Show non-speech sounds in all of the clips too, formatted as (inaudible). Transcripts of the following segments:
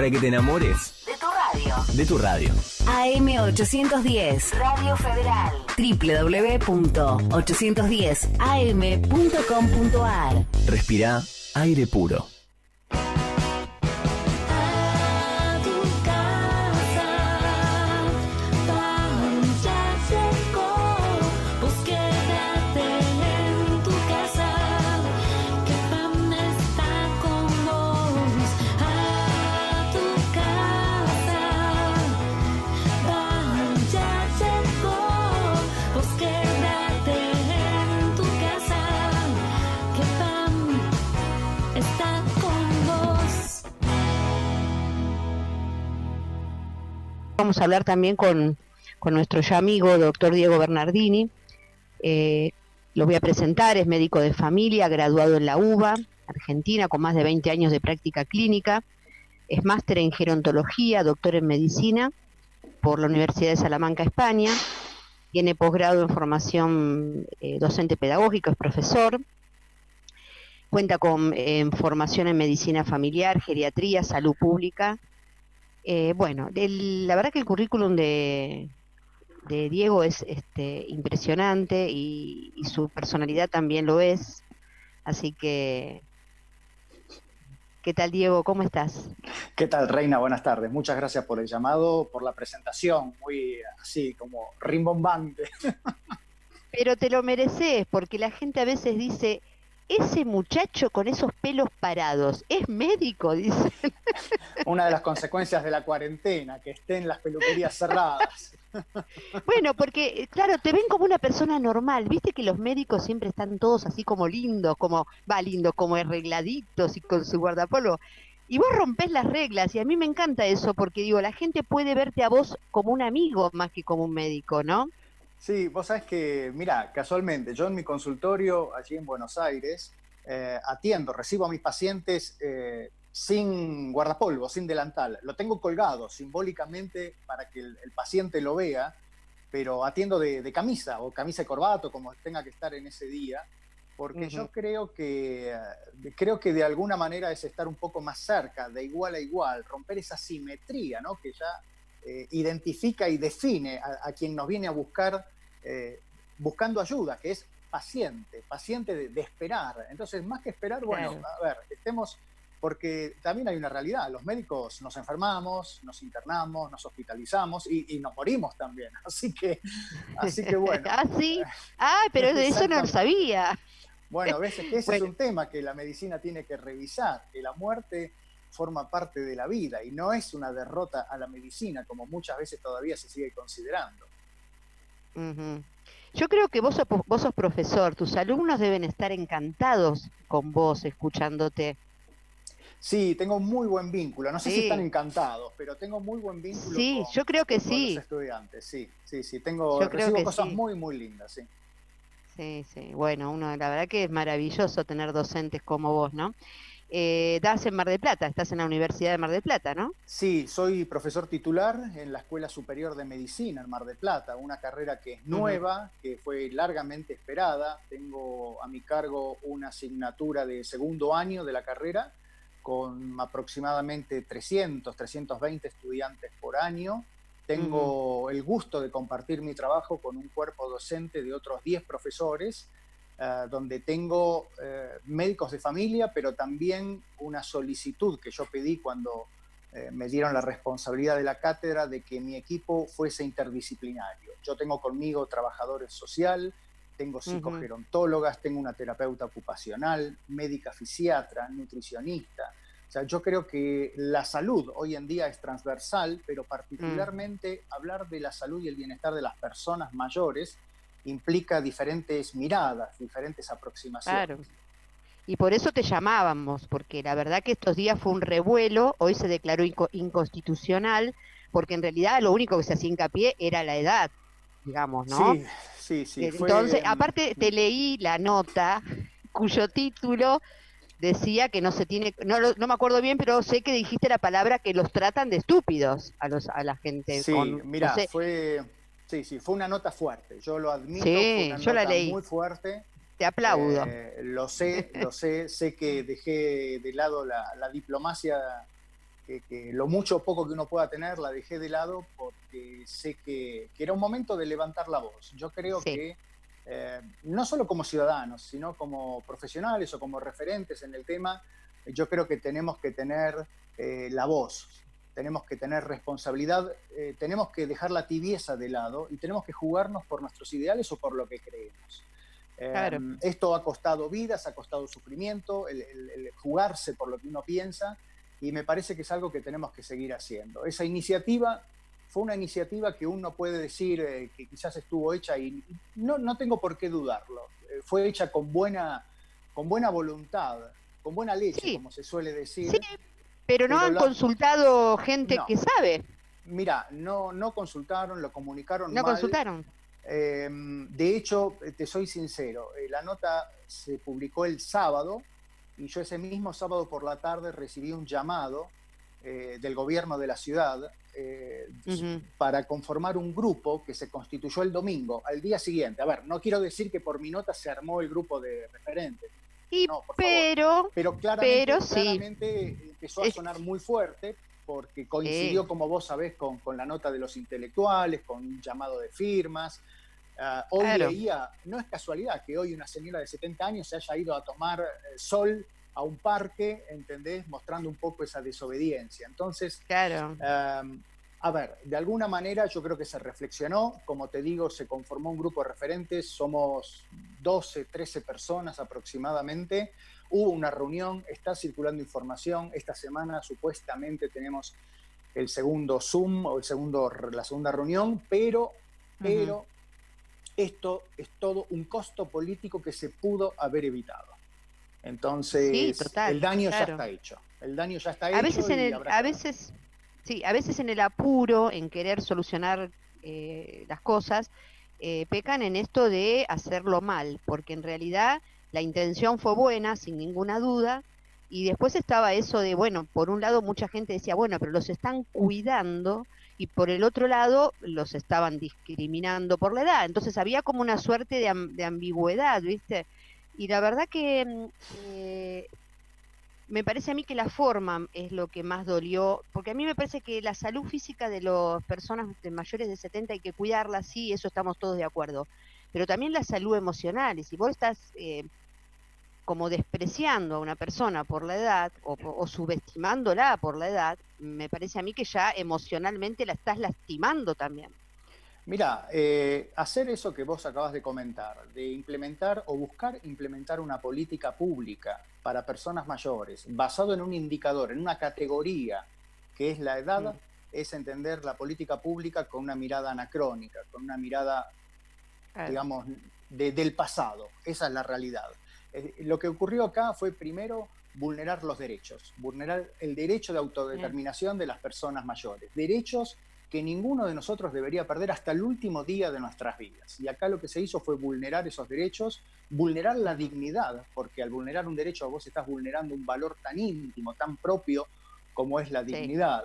para que te enamores De tu radio. de tu radio. AM810, Radio Federal. www.810am.com.ar. Respira aire puro. Vamos a hablar también con, nuestro ya amigo, doctor Diego Bernardini. Eh, lo voy a presentar, es médico de familia, graduado en la UBA, Argentina, con más de 20 años de práctica clínica. Es máster en gerontología, doctor en medicina por la Universidad de Salamanca, España. Tiene posgrado en formación eh, docente pedagógica, es profesor. Cuenta con formación en medicina familiar, geriatría, salud pública, eh, bueno, el- la verdad que el currículum de, de Diego es este, impresionante y, y su personalidad también lo es. Así que, ¿qué tal Diego? ¿Cómo estás? ¿Qué tal, Reina? Buenas tardes. Muchas gracias por el llamado, por la presentación, muy así como rimbombante. (laughs) Pero te lo mereces porque la gente a veces dice, ese muchacho con esos pelos parados, ¿es médico? (laughs) Dice. Una de las consecuencias de la cuarentena, que estén las peluquerías cerradas. Bueno, porque, eh, claro, te ven como una persona normal. Viste que los médicos siempre están todos así como lindos, como, va lindos, como arregladitos y con su guardapolvo. Y vos rompés las reglas, y a mí me encanta eso, porque digo, la gente puede verte a vos como un amigo más que como un médico, ¿no? Sí, vos sabés que, mira, casualmente, yo en mi consultorio allí en Buenos Aires eh, atiendo, recibo a mis pacientes eh, sin guardapolvo, sin delantal. Lo tengo colgado simbólicamente para que el, el paciente lo vea, pero atiendo de, de camisa o camisa y corbato, como tenga que estar en ese día, porque yo creo que, eh, creo que de alguna manera es estar un poco más cerca, de igual a igual, romper esa simetría, ¿no? Que ya eh, identifica y define a, a quien nos viene a buscar eh, buscando ayuda, que es paciente, paciente de, de esperar. Entonces, más que esperar, bueno, Claro. a ver, estemos, porque también hay una realidad, los médicos nos enfermamos, nos internamos, nos hospitalizamos y, y nos morimos también. (laughs) Así que, así que bueno. (laughs) ah, sí. Ah, pero de eso no lo sabía. Bueno, ves que ese Bueno. es un tema que la medicina tiene que revisar, que la muerte forma parte de la vida y no es una derrota a la medicina, como muchas veces todavía se sigue considerando. Yo creo que vos sos, vos sos profesor, tus alumnos deben estar encantados con vos, escuchándote. Sí, tengo muy buen vínculo. No sé si están encantados, pero tengo muy buen vínculo. Sí, con- yo creo que sí. los estudiantes, sí, sí, sí. Tengo, Yo creo recibo que cosas sí. muy, muy lindas, sí. Sí, sí. Bueno, uno, la verdad que es maravilloso tener docentes como vos, ¿no? Eh, das en Mar del Plata, estás en la Universidad de Mar del Plata, ¿no? Sí, soy profesor titular en la Escuela Superior de Medicina en Mar del Plata, una carrera que es nueva, que fue largamente esperada. Tengo a mi cargo una asignatura de segundo año de la carrera con aproximadamente 300, 320 estudiantes por año. Tengo el gusto de compartir mi trabajo con un cuerpo docente de otros 10 profesores, eh, donde tengo eh, médicos de familia, pero también una solicitud que yo pedí cuando eh, me dieron la responsabilidad de la cátedra de que mi equipo fuese interdisciplinario. Yo tengo conmigo trabajadores social, tengo psicogerontólogas, tengo una terapeuta ocupacional, médica fisiatra, nutricionista. O sea, yo creo que la salud hoy en día es transversal, pero particularmente hablar de la salud y el bienestar de las personas mayores implica diferentes miradas, diferentes aproximaciones. Claro. Y por eso te llamábamos, porque la verdad que estos días fue un revuelo, hoy se declaró inco- inconstitucional, porque en realidad lo único que se hacía hincapié era la edad, digamos, ¿no? Sí, sí, sí. Entonces, aparte te leí la nota cuyo título decía que no se tiene, no, no me acuerdo bien, pero sé que dijiste la palabra que los tratan de estúpidos a los a la gente. Sí, con- no mira, sé, fue, sí, sí, fue una nota fuerte. Yo lo admito, Sí, fue una yo la nota leí. muy fuerte. te aplaudo. Eh, lo sé, lo sé, sé que dejé de lado la, la diplomacia que- que lo mucho o poco que uno pueda tener la dejé de lado porque sé que, que era un momento de levantar la voz. Yo creo Sí. que eh, no solo como ciudadanos, sino como profesionales o como referentes en el tema, yo creo que tenemos que tener eh, la voz, tenemos que tener responsabilidad, eh, tenemos que dejar la tibieza de lado y tenemos que jugarnos por nuestros ideales o por lo que creemos. Eh, Claro. Esto ha costado vidas, ha costado sufrimiento, el, el- el jugarse por lo que uno piensa, y me parece que es algo que tenemos que seguir haciendo. Esa iniciativa fue una iniciativa que uno puede decir eh, que quizás estuvo hecha y no, no tengo por qué dudarlo. Eh, fue hecha con buena, con buena voluntad, con buena leche, Sí. como se suele decir. Sí, pero no Pero han la- consultado gente No. que sabe. Mira, no, no consultaron, lo comunicaron No mal. consultaron. Eh, de hecho, eh, te soy sincero, eh, la nota se publicó el sábado y yo ese mismo sábado por la tarde recibí un llamado eh, del gobierno de la ciudad para conformar un grupo que se constituyó el domingo, al día siguiente. A ver, no quiero decir que por mi nota se armó el grupo de referentes, Y No, pero, pero claramente, Pero sí. claramente empezó a sonar muy fuerte porque coincidió, como vos sabés, con, con la nota de los intelectuales, con un llamado de firmas. Ah, hoy Claro. leía, no es casualidad que hoy una señora de 70 años se haya ido a tomar eh, sol a un parque, ¿entendés? Mostrando un poco esa desobediencia. Entonces, claro, Um, a ver, de alguna manera yo creo que se reflexionó, como te digo, se conformó un grupo de referentes, somos 12, 13 personas aproximadamente, hubo una reunión, está circulando información, esta semana supuestamente tenemos el segundo Zoom o el segundo, la segunda reunión, pero, pero esto es todo un costo político que se pudo haber evitado. Entonces, Sí, total, el daño ya está hecho. El daño ya está hecho. a en el, veces, sí, a veces en el apuro, en querer solucionar eh, las cosas, eh, pecan en esto de hacerlo mal, porque en realidad la intención fue buena, sin ninguna duda, y después estaba eso de, bueno, por un lado mucha gente decía, bueno, pero los están cuidando, y por el otro lado los estaban discriminando por la edad, entonces había como una suerte de, de ambigüedad, ¿viste? Y la verdad que mm, eh, me parece a mí que la forma es lo que más dolió, porque a mí me parece que la salud física de las personas mayores de 70 hay que cuidarla, sí, eso estamos todos de acuerdo, pero también la salud emocional, y si vos estás eh, como despreciando a una persona por la edad o, o subestimándola por la edad, me parece a mí que ya emocionalmente la estás lastimando también. Mira, eh, hacer eso que vos acabas de comentar, de implementar o buscar implementar una política pública para personas mayores, basado en un indicador, en una categoría que es la edad, Mm. es entender la política pública con una mirada anacrónica, con una mirada, digamos, de- del pasado. Esa es la realidad. Eh, lo que ocurrió acá fue primero vulnerar los derechos, vulnerar el derecho de autodeterminación de las personas mayores, derechos que ninguno de nosotros debería perder hasta el último día de nuestras vidas. Y acá lo que se hizo fue vulnerar esos derechos, vulnerar la dignidad, porque al vulnerar un derecho vos estás vulnerando un valor tan íntimo, tan propio como es la Sí. dignidad.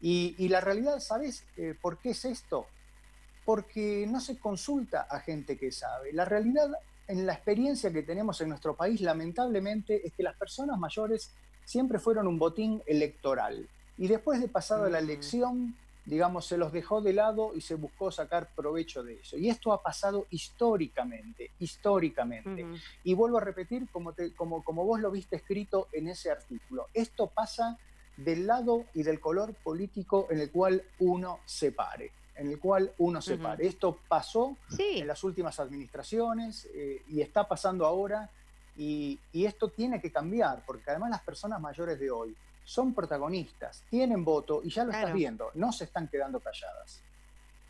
Y, y la realidad, ¿sabes eh, por qué es esto? Porque no se consulta a gente que sabe. La realidad, en la experiencia que tenemos en nuestro país, lamentablemente, es que las personas mayores siempre fueron un botín electoral. Y después de pasada la elección, digamos, se los dejó de lado y se buscó sacar provecho de eso. Y esto ha pasado históricamente, históricamente. Y vuelvo a repetir, como, te- como, como vos lo viste escrito en ese artículo, esto pasa del lado y del color político en el cual uno se pare, en el cual uno se pare. Esto pasó Sí, en las últimas administraciones eh, y está pasando ahora y, y esto tiene que cambiar, porque además las personas mayores de hoy son protagonistas, tienen voto y ya lo estás viendo, no se están quedando calladas.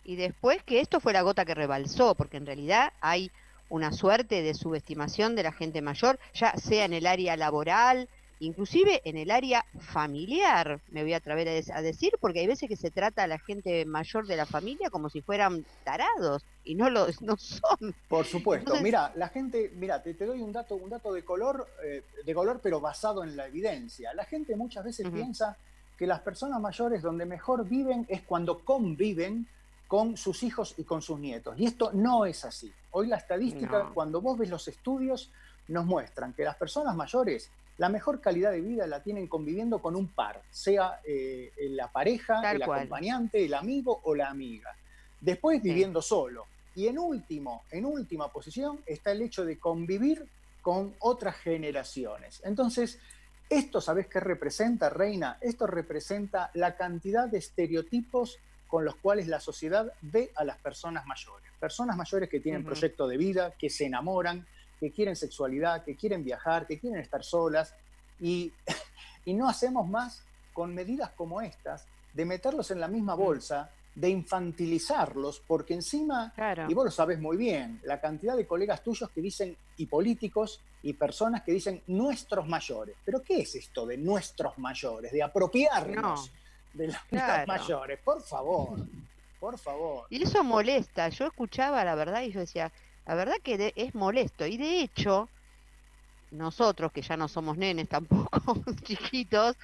y después que esto fue la gota que rebalsó, porque en realidad hay una suerte de subestimación de la gente mayor, ya sea en el área laboral, inclusive en el área familiar, me voy a atrever a, decir, porque hay veces que se trata a la gente mayor de la familia como si fueran tarados, y no lo (laughs) no son. Por supuesto. Entonces- mira, la gente, mira, te, te doy un dato, un dato de color, eh, de color, pero basado en la evidencia. La gente muchas veces piensa que las personas mayores donde mejor viven es cuando conviven con sus hijos y con sus nietos. Y esto no es así. Hoy la estadística, No. cuando vos ves los estudios, nos muestran que las personas mayores la mejor calidad de vida la tienen conviviendo con un par, sea eh, la pareja, Tal el cual. acompañante, el amigo o la amiga. Después Sí. viviendo solo. Y en último, en última posición está el hecho de convivir con otras generaciones. Entonces, esto, ¿sabes qué representa, Reina? Esto representa la cantidad de estereotipos con los cuales la sociedad ve a las personas mayores. Personas mayores que tienen proyecto de vida, que se enamoran, que quieren sexualidad, que quieren viajar, que quieren estar solas. Y, (laughs) y no hacemos más con medidas como estas de meterlos en la misma bolsa, de infantilizarlos, porque encima Claro. y vos lo sabés muy bien, la cantidad de colegas tuyos que dicen, y políticos, y personas que dicen nuestros mayores. ¿Pero qué es esto de nuestros mayores? De apropiarnos de Claro. mayores. Por favor, por favor. Y eso molesta. Yo escuchaba la verdad y yo decía, la verdad que de- es molesto. Y de hecho, nosotros, que ya no somos nenes tampoco, (laughs) chiquitos,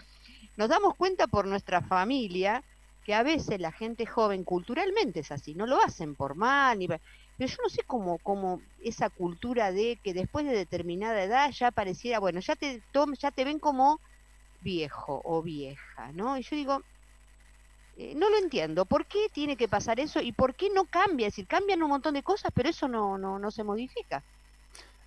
nos damos cuenta por nuestra familia que a veces la gente joven culturalmente es así, no lo hacen por mal, ni pero yo no sé cómo, cómo esa cultura de que después de determinada edad ya pareciera, bueno, ya te tom- ya te ven como viejo o vieja, ¿no? Y yo digo, eh, no lo entiendo. ¿Por qué tiene que pasar eso y por qué no cambia? Es decir, cambian un montón de cosas, pero eso no, no, no se modifica.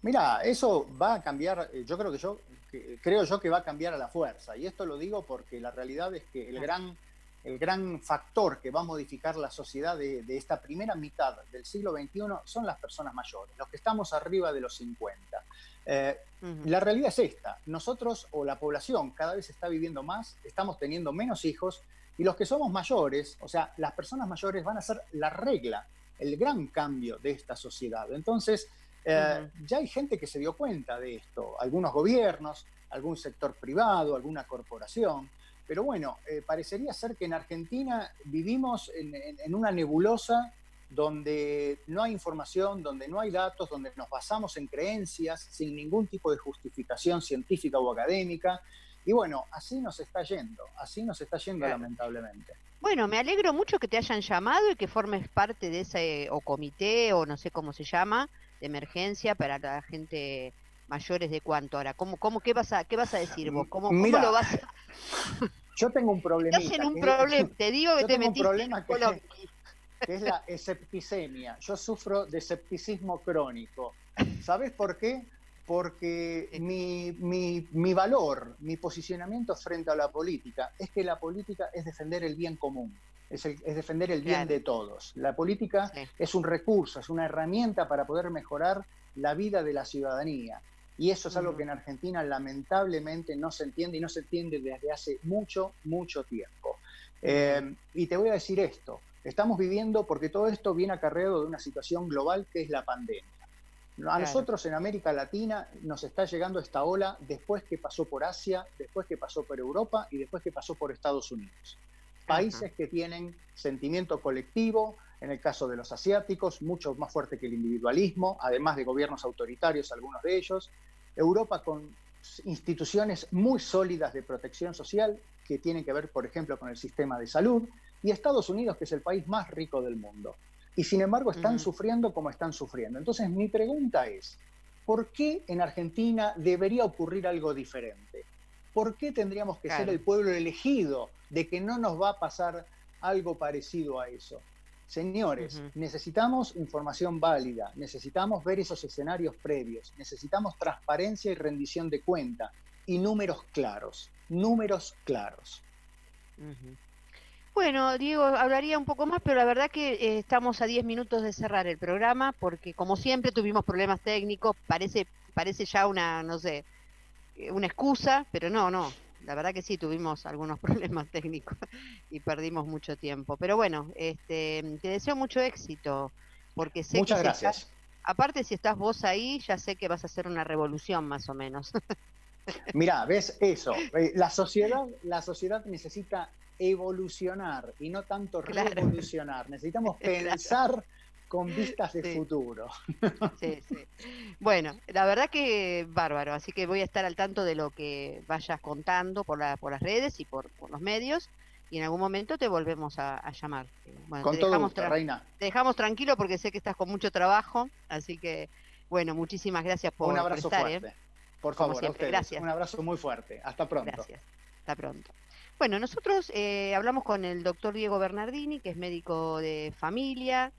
Mira, eso va a cambiar, eh, yo creo que yo, que- creo yo que va a cambiar a la fuerza. Y esto lo digo porque la realidad es que el gran, el gran factor que va a modificar la sociedad de, de esta primera mitad del siglo XXI son las personas mayores, los que estamos arriba de los 50. Eh. La realidad es esta, nosotros o la población cada vez está viviendo más, estamos teniendo menos hijos y los que somos mayores, o sea, las personas mayores van a ser la regla, el gran cambio de esta sociedad. Entonces, eh, ya hay gente que se dio cuenta de esto, algunos gobiernos, algún sector privado, alguna corporación, pero bueno, eh, parecería ser que en Argentina vivimos en, en- en una nebulosa donde no hay información, donde no hay datos, donde nos basamos en creencias sin ningún tipo de justificación científica o académica. Y bueno, así nos está yendo, así nos está yendo Claro. lamentablemente. Bueno, me alegro mucho que te hayan llamado y que formes parte de ese o comité o no sé cómo se llama de emergencia para la gente mayores de cuánto ahora. ¿Cómo, cómo qué vas a qué vas a decir vos? ¿Cómo, lo vas a (laughs) Yo tengo un problema. Estás en un (laughs) problema, te digo que yo te tengo un metiste problema en que- (laughs) que es la escepticemia. Yo sufro de escepticismo crónico. ¿Sabes por qué? Porque mi, mi- mi valor, mi posicionamiento frente a la política es que la política es defender el bien común, es, el- es defender el bien Claro. de todos. La política Sí. es un recurso, es una herramienta para poder mejorar la vida de la ciudadanía. Y eso es algo que en Argentina lamentablemente no se entiende y no se entiende desde hace mucho, mucho tiempo. Eh, y te voy a decir esto, estamos viviendo porque todo esto viene acarreado de una situación global que es la pandemia. A Claro. nosotros en América Latina nos está llegando esta ola después que pasó por Asia, después que pasó por Europa y después que pasó por Estados Unidos. Países que tienen sentimiento colectivo, en el caso de los asiáticos, mucho más fuerte que el individualismo, además de gobiernos autoritarios, algunos de ellos. Europa con instituciones muy sólidas de protección social que tienen que ver, por ejemplo, con el sistema de salud, y Estados Unidos, que es el país más rico del mundo. Y sin embargo están sufriendo como están sufriendo. Entonces mi pregunta es, ¿por qué en Argentina debería ocurrir algo diferente? ¿Por qué tendríamos que ser el pueblo elegido de que no nos va a pasar algo parecido a eso? Señores, necesitamos información válida, necesitamos ver esos escenarios previos, necesitamos transparencia y rendición de cuenta y números claros, números claros. Bueno, Diego, hablaría un poco más, pero la verdad que eh, estamos a 10 minutos de cerrar el programa porque como siempre tuvimos problemas técnicos, parece parece ya una, no sé, eh, una excusa, pero no, no. La verdad que sí tuvimos (laughs) algunos problemas técnicos y perdimos mucho tiempo. Pero bueno, este, te deseo mucho éxito porque sé Muchas que si estás- gracias. aparte si estás vos ahí, ya sé que vas a hacer una revolución más o menos. (laughs) Mirá, ves eso. eh, La sociedad, la sociedad necesita evolucionar y no tanto Claro. revolucionar. Necesitamos (laughs) Claro. pensar con vistas de Sí. futuro. Sí, sí. Bueno, la verdad que bárbaro, así que voy a estar al tanto de lo que vayas contando por, la, por las redes y por, por los medios y en algún momento te volvemos a, a llamar. Bueno, Con te todo dejamos, gusto, tra- Reina. te dejamos tranquilo porque sé que estás con mucho trabajo, así que bueno, muchísimas gracias por, Un por abrazo. ¿eh? fuerte. Por favor, a ustedes. gracias. Un abrazo muy fuerte. Hasta pronto. Gracias. Hasta pronto. Bueno, nosotros eh, hablamos con el doctor Diego Bernardini, que es médico de familia,